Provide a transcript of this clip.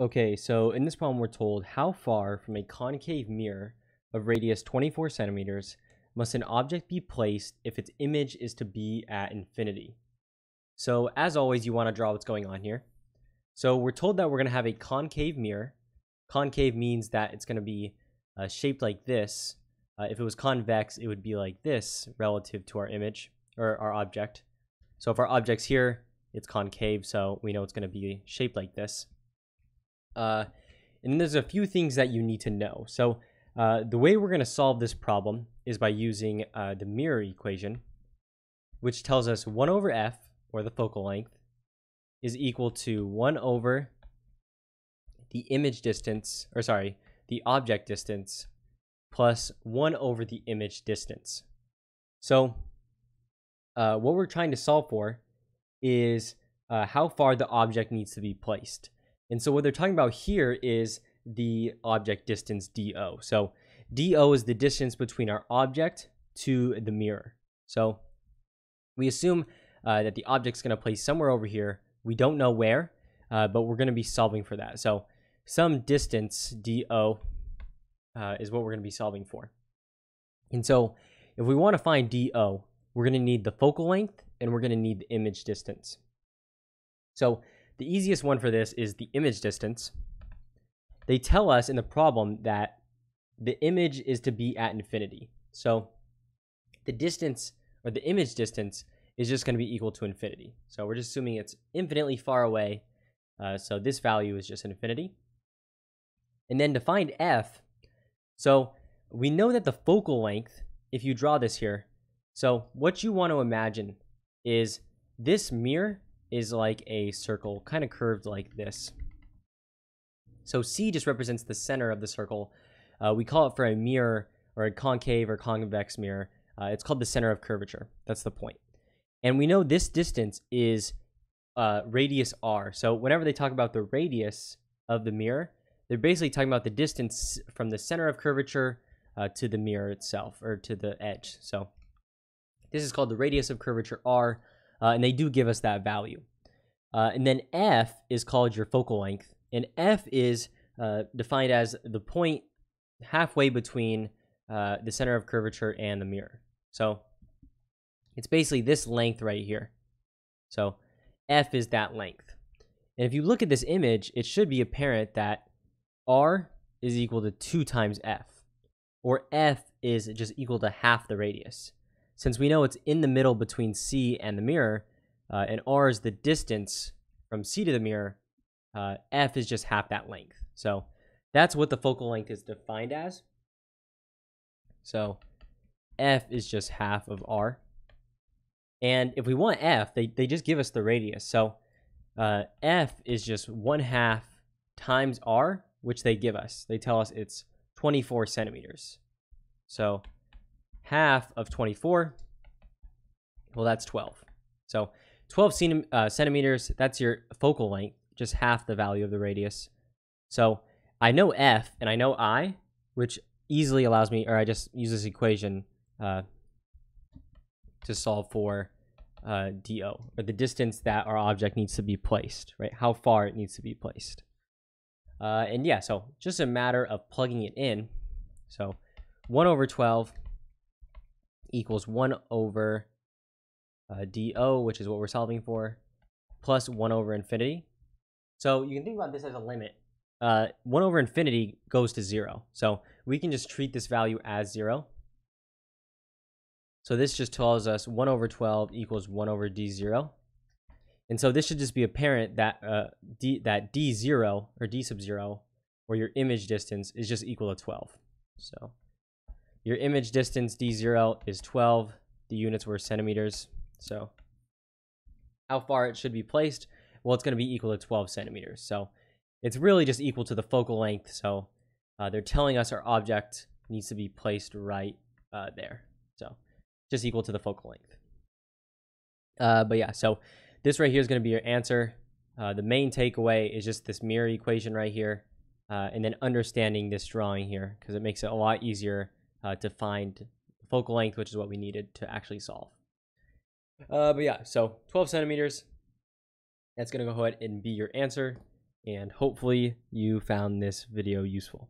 Okay, so in this problem, we're told how far from a concave mirror of radius 24 centimeters must an object be placed if its image is to be at infinity. So as always, you want to draw what's going on here. So we're told that we're going to have a concave mirror. Concave means that it's going to be uh, shaped like this. Uh, if it was convex, it would be like this relative to our image or our object. So if our object's here, it's concave, so we know it's going to be shaped like this. Uh, and there's a few things that you need to know. So uh, the way we're going to solve this problem is by using uh, the mirror equation, which tells us 1 over f, or the focal length, is equal to 1 over the image distance, or sorry, the object distance, plus 1 over the image distance. So uh, what we're trying to solve for is uh, how far the object needs to be placed. And so what they're talking about here is the object distance DO. So DO is the distance between our object to the mirror. So we assume uh, that the object's going to place somewhere over here. We don't know where, uh, but we're going to be solving for that. So some distance DO uh, is what we're going to be solving for. And so if we want to find DO, we're going to need the focal length and we're going to need the image distance. So the easiest one for this is the image distance. They tell us in the problem that the image is to be at infinity. So the distance or the image distance is just going to be equal to infinity. So we're just assuming it's infinitely far away. Uh, so this value is just infinity. And then to find f, so we know that the focal length, if you draw this here, so what you want to imagine is this mirror is like a circle, kind of curved like this. So C just represents the center of the circle. Uh, we call it for a mirror or a concave or convex mirror. Uh, it's called the center of curvature. That's the point. And we know this distance is uh, radius r. So whenever they talk about the radius of the mirror, they're basically talking about the distance from the center of curvature uh, to the mirror itself or to the edge. So this is called the radius of curvature r uh, and they do give us that value. Uh, and then f is called your focal length, and f is uh, defined as the point halfway between uh, the center of curvature and the mirror. So it's basically this length right here. So f is that length. And if you look at this image, it should be apparent that r is equal to 2 times f, or f is just equal to half the radius. Since we know it's in the middle between C and the mirror, uh, and R is the distance from C to the mirror, uh, F is just half that length. So that's what the focal length is defined as. So F is just half of R. And if we want F, they, they just give us the radius. So uh, F is just 1 half times R, which they give us. They tell us it's 24 centimeters. So half of 24, well, that's 12. So 12 uh, centimeters, that's your focal length, just half the value of the radius. So I know F and I know I, which easily allows me, or I just use this equation uh, to solve for uh, DO, or the distance that our object needs to be placed, right? How far it needs to be placed. Uh, and yeah, so just a matter of plugging it in. So 1 over 12 equals 1 over uh, dO, which is what we're solving for, plus 1 over infinity. So you can think about this as a limit. Uh, 1 over infinity goes to 0. So we can just treat this value as 0. So this just tells us 1 over 12 equals 1 over d0. And so this should just be apparent that uh, d, that d0, or d sub 0, or your image distance, is just equal to 12. So your image distance D0 is 12. The units were centimeters. So how far it should be placed? Well, it's going to be equal to 12 centimeters. So it's really just equal to the focal length. So uh, they're telling us our object needs to be placed right uh, there. So just equal to the focal length. Uh, but yeah, so this right here is going to be your answer. Uh, the main takeaway is just this mirror equation right here. Uh, and then understanding this drawing here because it makes it a lot easier uh, to find focal length, which is what we needed to actually solve. Uh, but yeah, so 12 centimeters. That's going to go ahead and be your answer. and hopefully you found this video useful.